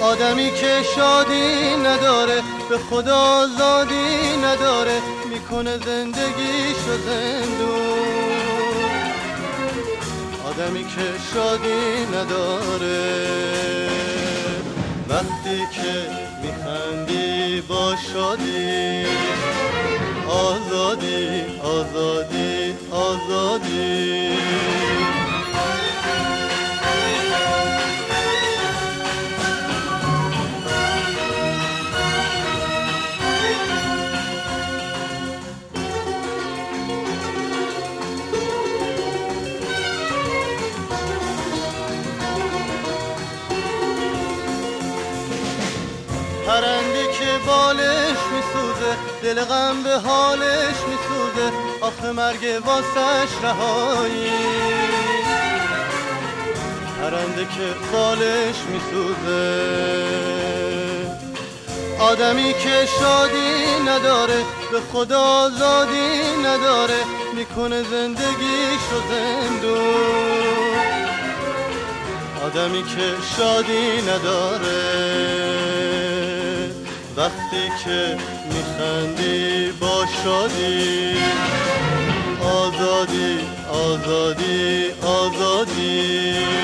آدمی که شادی نداره به خدا زادی نداره می‌کنه زندگیشو زندون. آدمی که شادی نداره وقتی که میخندی با شادی آزادی آزادی آزادی. پرنده که بالش میسوزه دل غم به حالش میسوزه. آخه مرگ واسش رهایی. پرنده که بالش میسوزه. آدمی که شادی نداره به خدا زادی نداره. می‌کنه زندگیشو زندون آدمی که شادی نداره. وقتی که میخندی با شادی. آزادی آزادی آزادی.